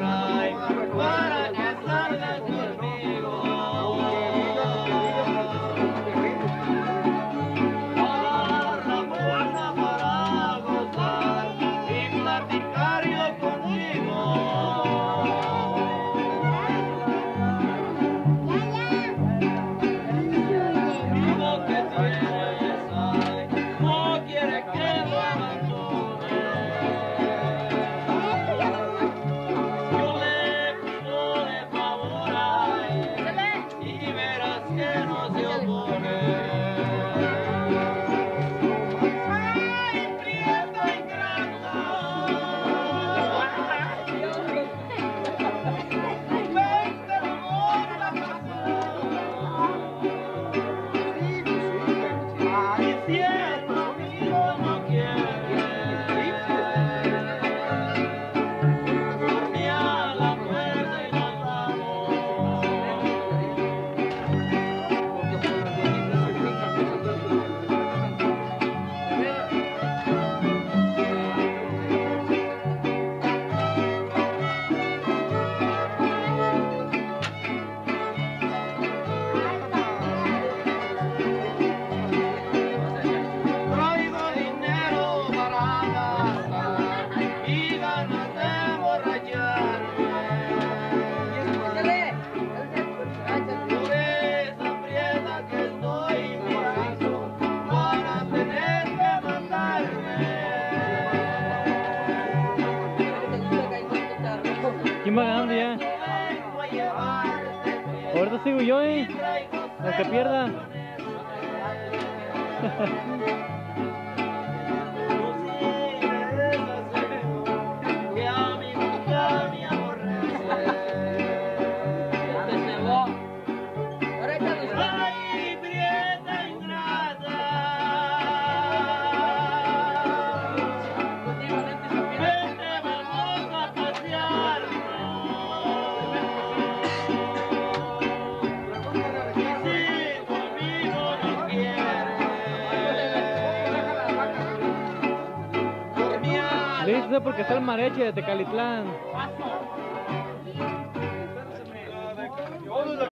Marai, Ahorita sigo yo, eh. Aunque pierda. Triste ¿eh? porque está el mareche de Tecalitlán.